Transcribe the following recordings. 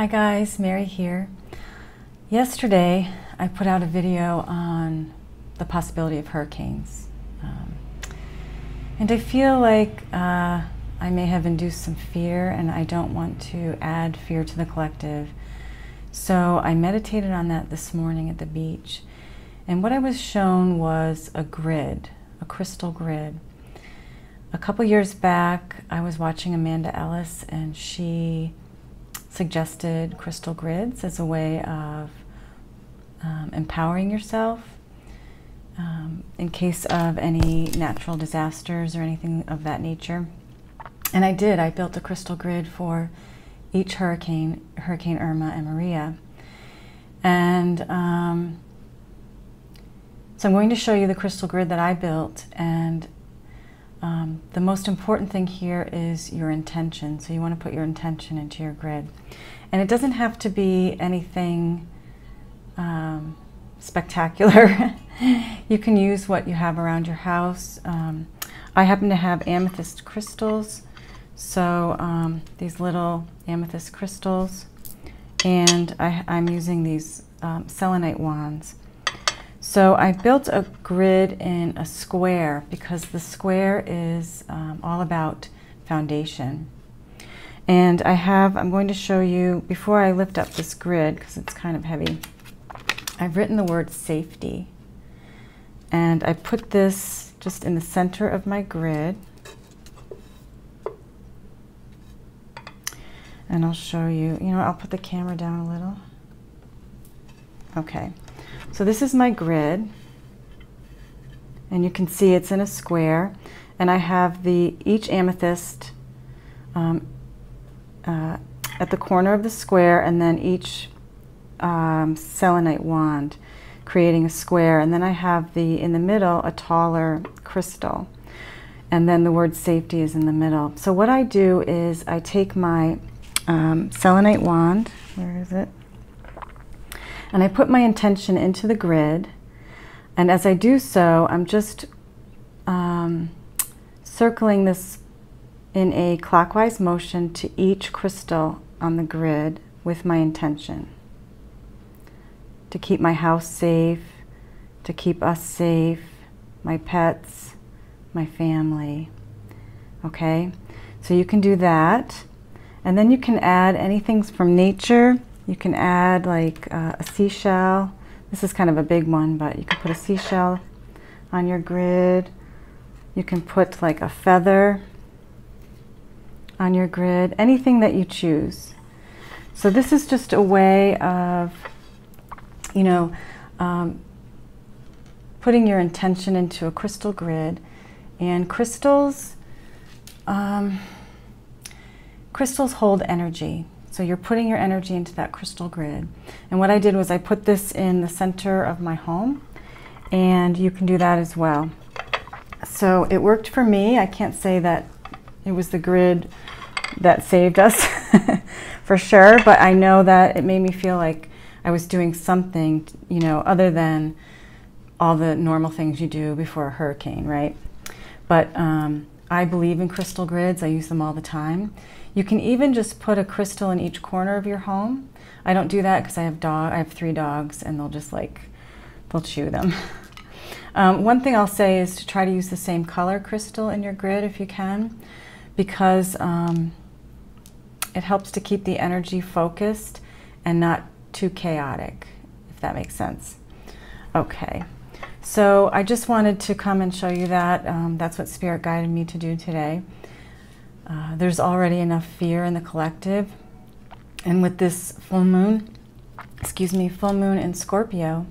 Hi guys, Mary here. Yesterday I put out a video on the possibility of hurricanes. Um, and I feel like uh, I may have induced some fear and I don't want to add fear to the collective. So I meditated on that this morning at the beach. And what I was shown was a grid, a crystal grid. A couple years back, I was watching Amanda Ellis and she suggested crystal grids as a way of um, empowering yourself um, in case of any natural disasters or anything of that nature. And I did. I built a crystal grid for each hurricane, Hurricane Irma and Maria. And um, so I'm going to show you the crystal grid that I built. And um, the most important thing here is your intention. So you want to put your intention into your grid. And it doesn't have to be anything um, spectacular. you can use what you have around your house. Um, I happen to have amethyst crystals. So um, these little amethyst crystals. And I, am using these um, selenite wands. So I built a grid in a square because the square is um, all about foundation. And I have, I'm going to show you, before I lift up this grid, because it's kind of heavy, I've written the word safety. And I put this just in the center of my grid. And I'll show you, you know, I'll put the camera down a little. Okay, so this is my grid. And you can see it's in a square. And I have the each amethyst um, uh, at the corner of the square and then each um, selenite wand creating a square. And then I have the in the middle a taller crystal. And then the word safety is in the middle. So what I do is I take my um, selenite wand. Where is it and I put my intention into the grid and as I do so I'm just um, circling this in a clockwise motion to each crystal on the grid with my intention. To keep my house safe, to keep us safe, my pets, my family. Okay? So you can do that. And then you can add anything from nature. You can add like uh, a seashell. This is kind of a big one, but you can put a seashell on your grid. You can put like a feather on your grid, anything that you choose. So this is just a way of, you know, um, putting your intention into a crystal grid. And crystals, um, crystals hold energy. So you're putting your energy into that crystal grid. And what I did was I put this in the center of my home, and you can do that as well. So it worked for me. I can't say that it was the grid that saved us for sure, but I know that it made me feel like I was doing something, you know, other than all the normal things you do before a hurricane, right? But um, I believe in crystal grids. I use them all the time. You can even just put a crystal in each corner of your home. I don't do that because I have dog. I have three dogs, and they'll just like they'll chew them. um, one thing I'll say is to try to use the same color crystal in your grid if you can, because um, it helps to keep the energy focused and not too chaotic, if that makes sense. Okay, so I just wanted to come and show you that. Um, that's what Spirit guided me to do today. Uh, there's already enough fear in the collective. And with this full moon, excuse me, full moon in Scorpio,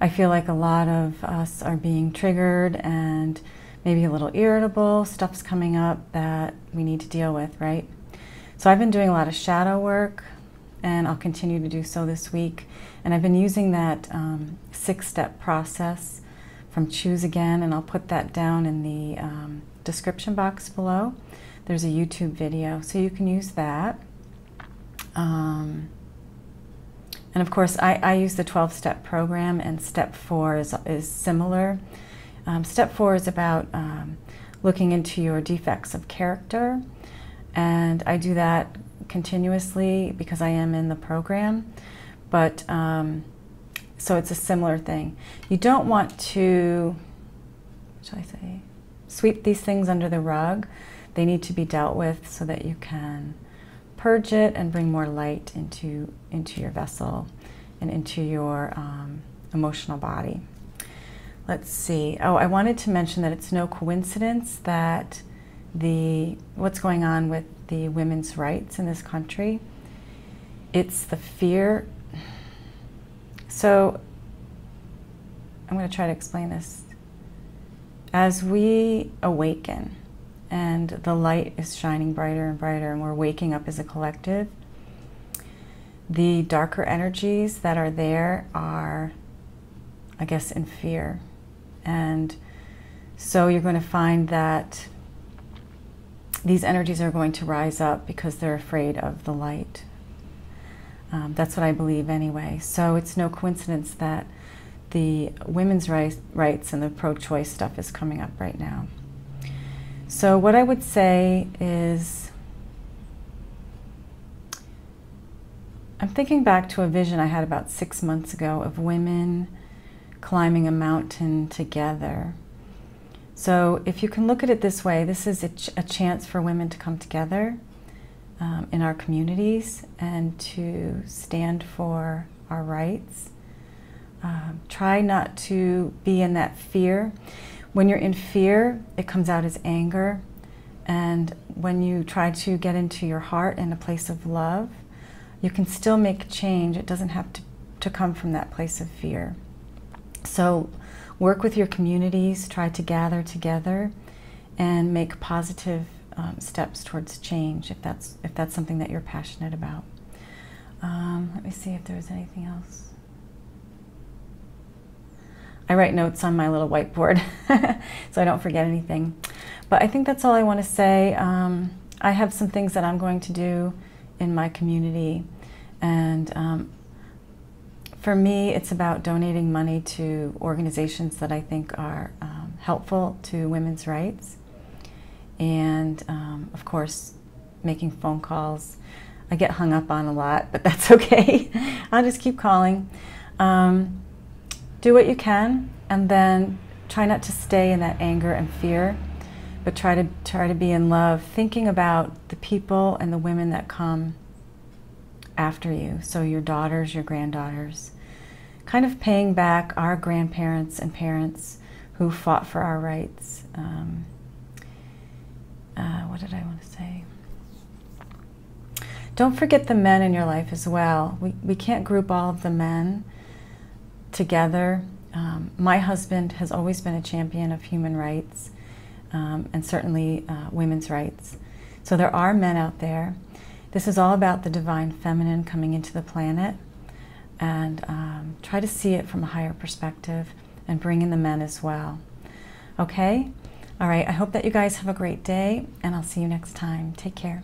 I feel like a lot of us are being triggered and maybe a little irritable. Stuff's coming up that we need to deal with, right? So I've been doing a lot of shadow work, and I'll continue to do so this week. And I've been using that um, six-step process from Choose Again, and I'll put that down in the um, description box below. There's a YouTube video, so you can use that. Um, and of course, I, I use the 12-step program, and step four is, is similar. Um, step four is about um, looking into your defects of character and I do that continuously because I am in the program, but um, so it's a similar thing. You don't want to, shall I say, sweep these things under the rug. They need to be dealt with so that you can purge it and bring more light into, into your vessel and into your um, emotional body. Let's see. Oh, I wanted to mention that it's no coincidence that the what's going on with the women's rights in this country. It's the fear. So I'm going to try to explain this. As we awaken and the light is shining brighter and brighter and we're waking up as a collective, the darker energies that are there are, I guess, in fear. And so you're going to find that these energies are going to rise up because they're afraid of the light. Um, that's what I believe anyway. So it's no coincidence that the women's rights and the pro choice stuff is coming up right now. So, what I would say is I'm thinking back to a vision I had about six months ago of women climbing a mountain together. So, if you can look at it this way, this is a, ch a chance for women to come together um, in our communities and to stand for our rights. Um, try not to be in that fear. When you're in fear, it comes out as anger. And when you try to get into your heart in a place of love, you can still make change. It doesn't have to, to come from that place of fear. So work with your communities, try to gather together and make positive um, steps towards change if that's, if that's something that you're passionate about. Um, let me see if there's anything else. I write notes on my little whiteboard so I don't forget anything. But I think that's all I want to say. Um, I have some things that I'm going to do in my community and um, for me, it's about donating money to organizations that I think are um, helpful to women's rights. And um, of course, making phone calls. I get hung up on a lot, but that's okay. I'll just keep calling. Um, do what you can, and then try not to stay in that anger and fear, but try to try to be in love, thinking about the people and the women that come after you. So your daughters, your granddaughters, kind of paying back our grandparents and parents who fought for our rights. Um, uh, what did I want to say? Don't forget the men in your life as well. We, we can't group all of the men together. Um, my husband has always been a champion of human rights um, and certainly uh, women's rights. So there are men out there this is all about the divine feminine coming into the planet and um, try to see it from a higher perspective and bring in the men as well. Okay? All right, I hope that you guys have a great day and I'll see you next time. Take care.